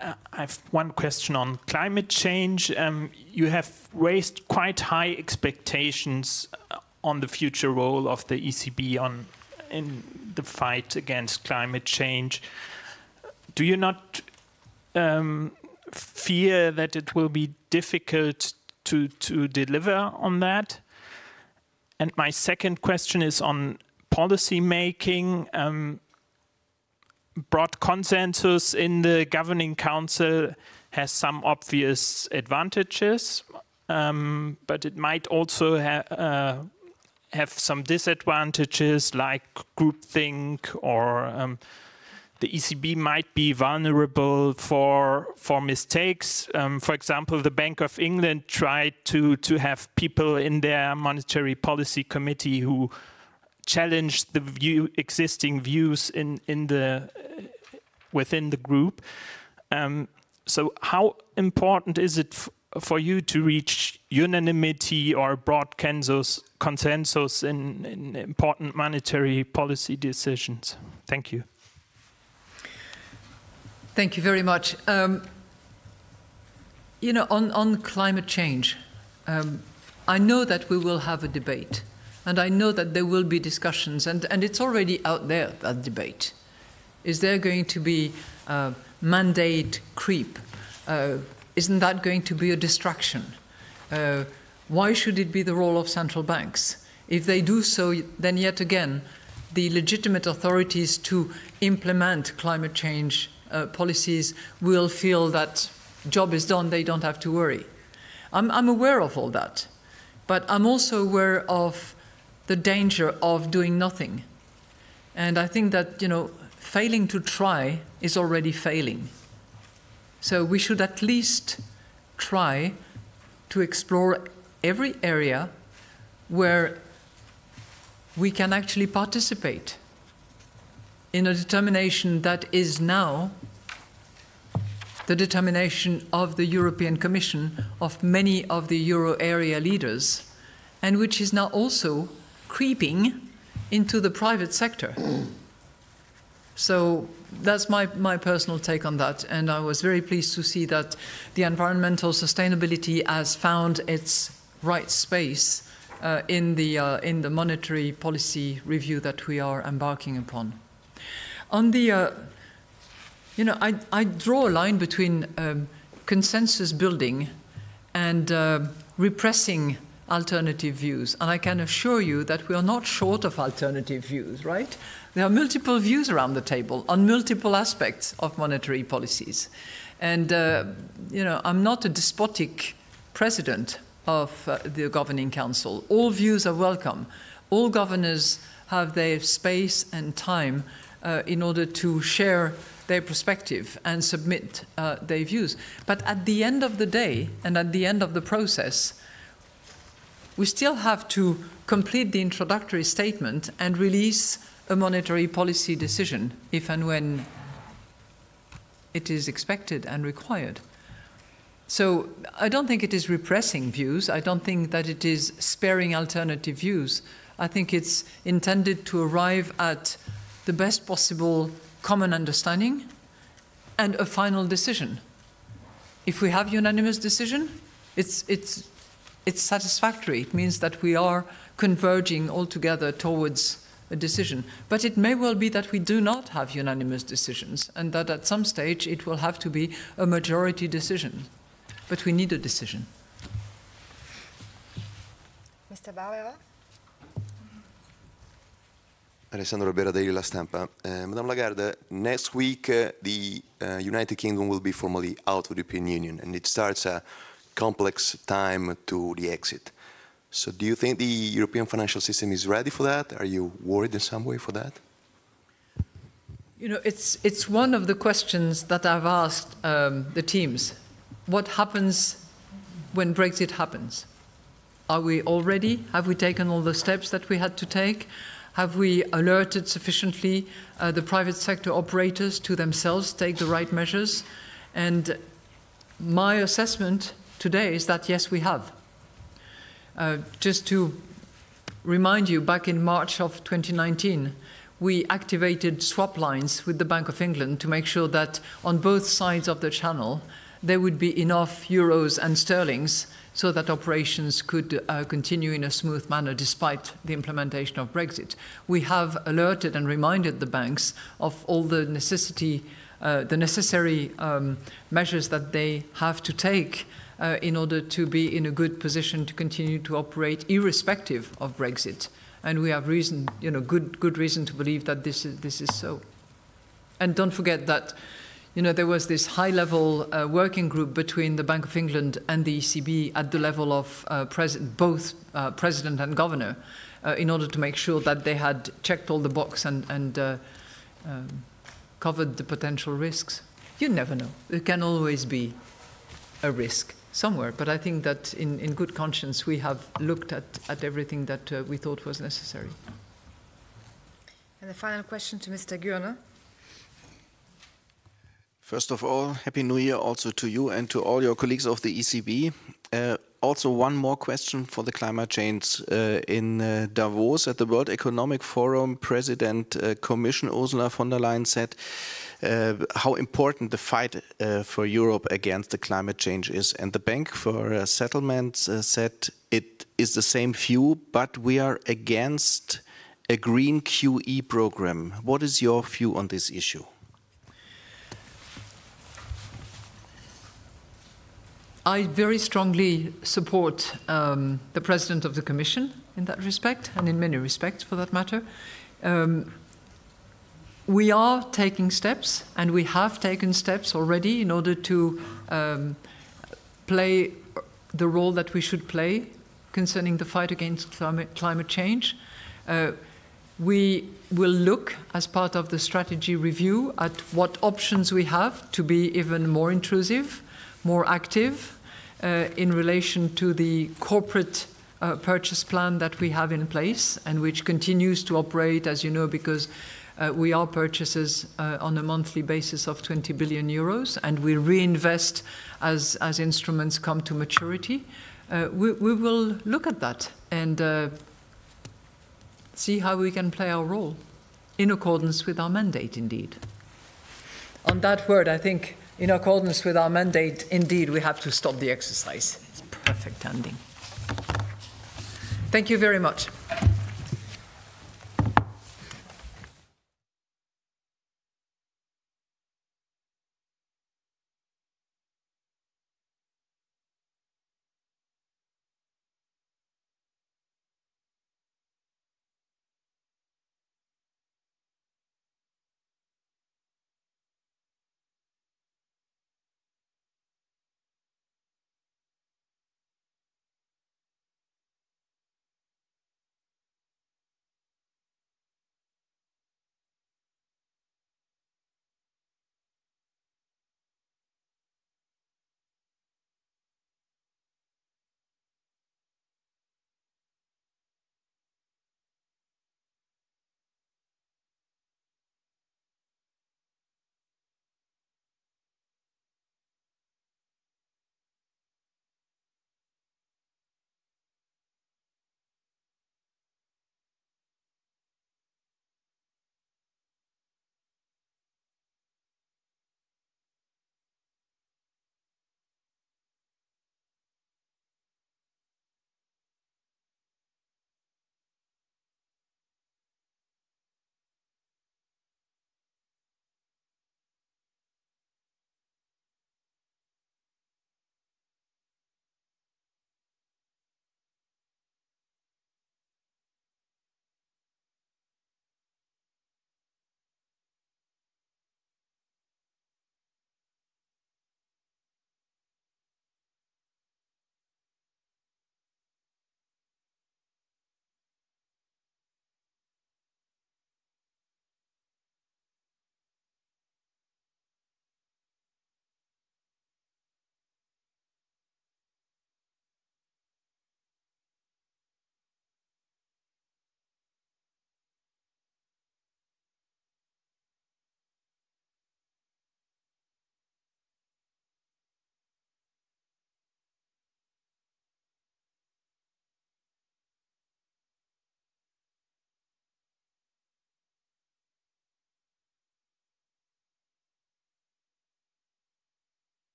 I have one question on climate change. Um, you have raised quite high expectations on the future role of the ECB on in the fight against climate change. Do you not um, fear that it will be difficult to to deliver on that? And my second question is on policy making. Um, broad consensus in the governing council has some obvious advantages, um, but it might also ha uh, have some disadvantages like groupthink or um, the ECB might be vulnerable for for mistakes. Um, for example, the Bank of England tried to to have people in their monetary policy committee who challenged the view, existing views in in the within the group. Um, so, how important is it for you to reach unanimity or broad consensus, in, in important monetary policy decisions? Thank you. Thank you very much. Um, you know, on, on climate change, um, I know that we will have a debate, and I know that there will be discussions, and, and it's already out there, that debate. Is there going to be uh, mandate creep? Uh, isn't that going to be a distraction? Uh, why should it be the role of central banks? If they do so, then yet again, the legitimate authorities to implement climate change uh, policies will feel that job is done, they don't have to worry. I'm, I'm aware of all that, but I'm also aware of the danger of doing nothing. And I think that, you know, failing to try is already failing. So we should at least try to explore every area where we can actually participate in a determination that is now the determination of the European Commission, of many of the euro area leaders, and which is now also creeping into the private sector. So that's my, my personal take on that. And I was very pleased to see that the environmental sustainability has found its right space uh, in, the, uh, in the monetary policy review that we are embarking upon. On the, uh, you know, I, I draw a line between um, consensus building and uh, repressing alternative views. And I can assure you that we are not short of alternative views, right? There are multiple views around the table on multiple aspects of monetary policies. And, uh, you know, I'm not a despotic president of uh, the Governing Council. All views are welcome. All governors have their space and time uh, in order to share their perspective and submit uh, their views. But at the end of the day and at the end of the process, we still have to complete the introductory statement and release a monetary policy decision if and when it is expected and required. So I don't think it is repressing views. I don't think that it is sparing alternative views. I think it's intended to arrive at the best possible common understanding and a final decision. If we have unanimous decision, it's, it's it's satisfactory. It means that we are converging altogether towards a decision. But it may well be that we do not have unanimous decisions, and that at some stage it will have to be a majority decision. But we need a decision. Mr. Bauer? Alessandro Barbera Daily La Stampa. Uh, Madame Lagarde, next week uh, the uh, United Kingdom will be formally out of the European Union, and it starts a complex time to the exit. So do you think the European financial system is ready for that? Are you worried in some way for that? You know, it's, it's one of the questions that I've asked um, the teams. What happens when Brexit happens? Are we all ready? Have we taken all the steps that we had to take? Have we alerted sufficiently uh, the private sector operators to themselves take the right measures? And my assessment today is that yes, we have. Uh, just to remind you, back in March of 2019, we activated swap lines with the Bank of England to make sure that on both sides of the channel there would be enough euros and sterlings so that operations could uh, continue in a smooth manner despite the implementation of Brexit. We have alerted and reminded the banks of all the necessity, uh, the necessary um, measures that they have to take uh, in order to be in a good position to continue to operate irrespective of Brexit. And we have reason, you know, good, good reason to believe that this is, this is so. And don't forget that, you know, there was this high-level uh, working group between the Bank of England and the ECB at the level of uh, both uh, president and governor uh, in order to make sure that they had checked all the box and, and uh, um, covered the potential risks. You never know. There can always be a risk somewhere. But I think that in, in good conscience, we have looked at, at everything that uh, we thought was necessary. And the final question to Mr. Gürner. First of all, Happy New Year also to you and to all your colleagues of the ECB. Uh, also, one more question for the climate change. Uh, in uh, Davos at the World Economic Forum, President uh, Commission Ursula von der Leyen said how important the fight uh, for Europe against the climate change is. And the Bank for uh, Settlements said it is the same view, but we are against a green QE program. What is your view on this issue? I very strongly support um, the President of the Commission in that respect, and in many respects for that matter. Um, we are taking steps, and we have taken steps already in order to um, play the role that we should play concerning the fight against climate, climate change. Uh, we will look, as part of the strategy review, at what options we have to be even more intrusive, more active uh, in relation to the corporate uh, purchase plan that we have in place and which continues to operate, as you know, because uh, we are purchasers uh, on a monthly basis of 20 billion euros, and we reinvest as, as instruments come to maturity. Uh, we, we, will look at that and uh, see how we can play our role in accordance with our mandate, indeed. On that word, I think, in accordance with our mandate, indeed, we have to stop the exercise. It's perfect ending. Thank you very much.